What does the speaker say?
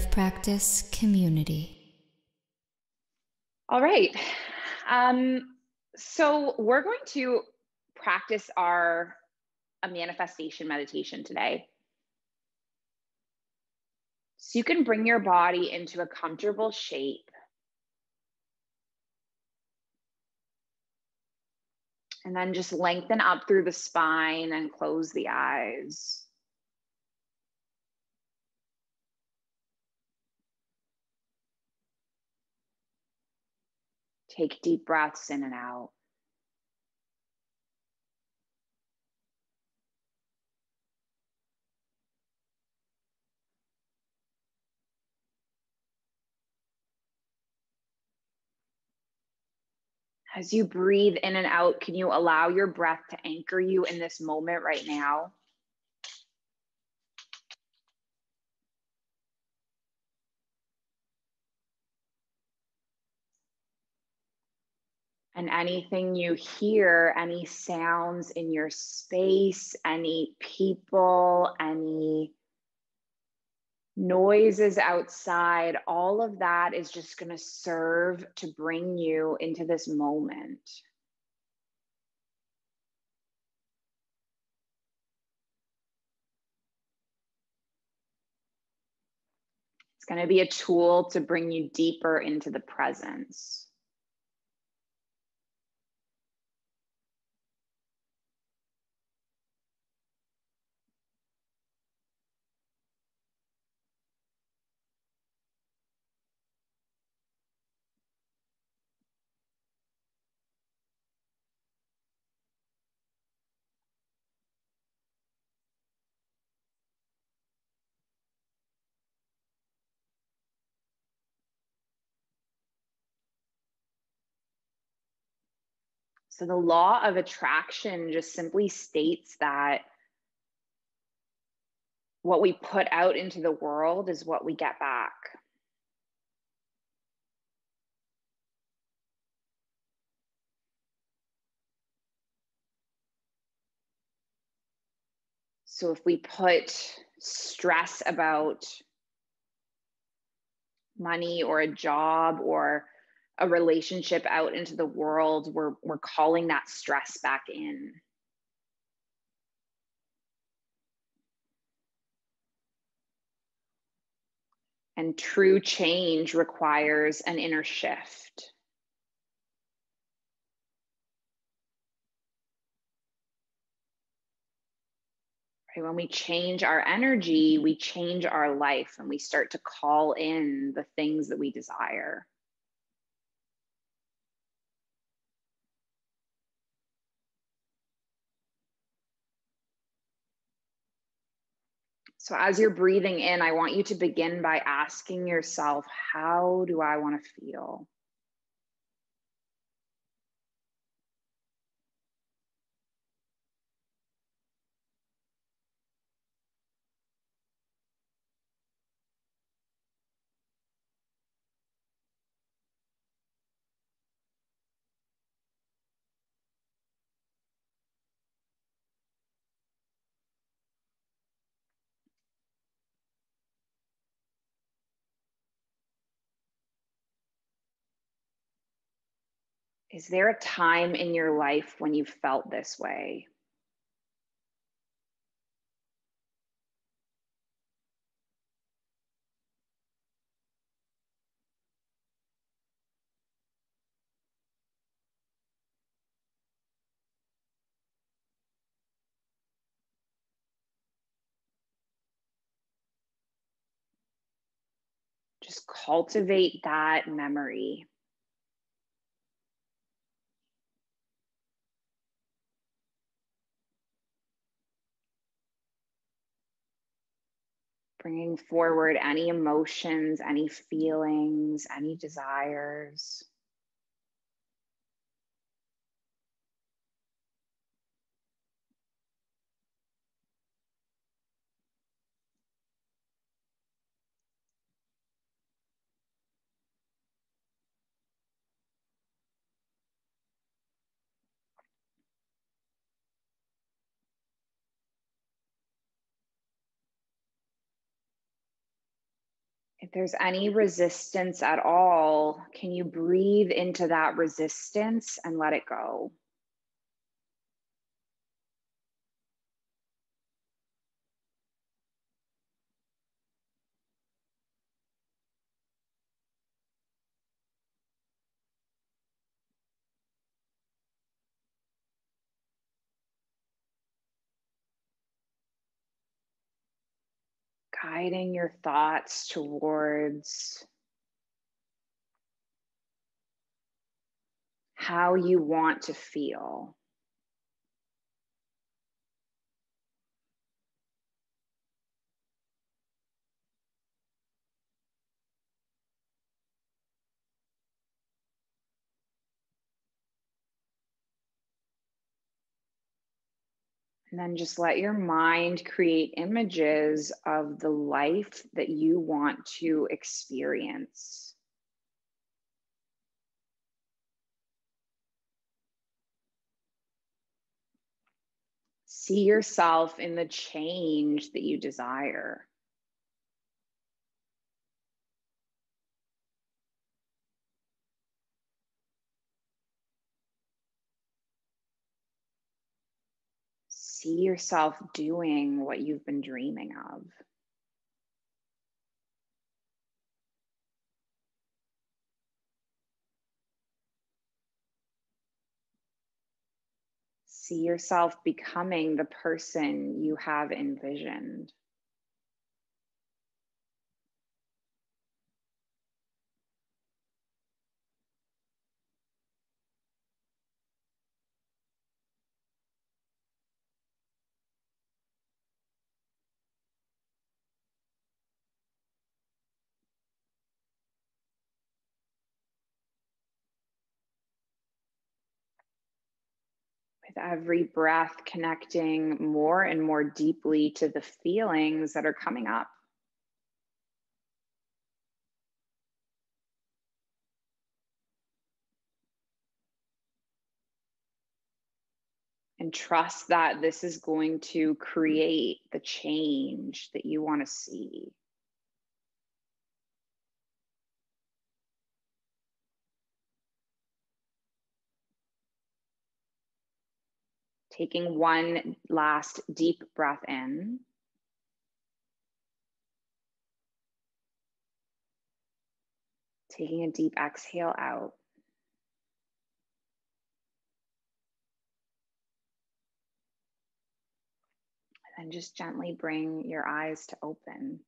Life Practice community. All right. Um, so we're going to practice our a manifestation meditation today. So you can bring your body into a comfortable shape. And then just lengthen up through the spine and close the eyes. Take deep breaths in and out. As you breathe in and out, can you allow your breath to anchor you in this moment right now? And anything you hear, any sounds in your space, any people, any noises outside, all of that is just going to serve to bring you into this moment. It's going to be a tool to bring you deeper into the presence. So the law of attraction just simply states that what we put out into the world is what we get back. So if we put stress about money or a job or a relationship out into the world, we're, we're calling that stress back in. And true change requires an inner shift. Right? When we change our energy, we change our life and we start to call in the things that we desire. So, as you're breathing in, I want you to begin by asking yourself, How do I want to feel? Is there a time in your life when you felt this way? Just cultivate that memory. Bringing forward any emotions, any feelings, any desires. If there's any resistance at all, can you breathe into that resistance and let it go? Guiding your thoughts towards how you want to feel. And then just let your mind create images of the life that you want to experience. See yourself in the change that you desire. See yourself doing what you've been dreaming of. See yourself becoming the person you have envisioned. With every breath, connecting more and more deeply to the feelings that are coming up. And trust that this is going to create the change that you want to see. Taking one last deep breath in. Taking a deep exhale out. And just gently bring your eyes to open.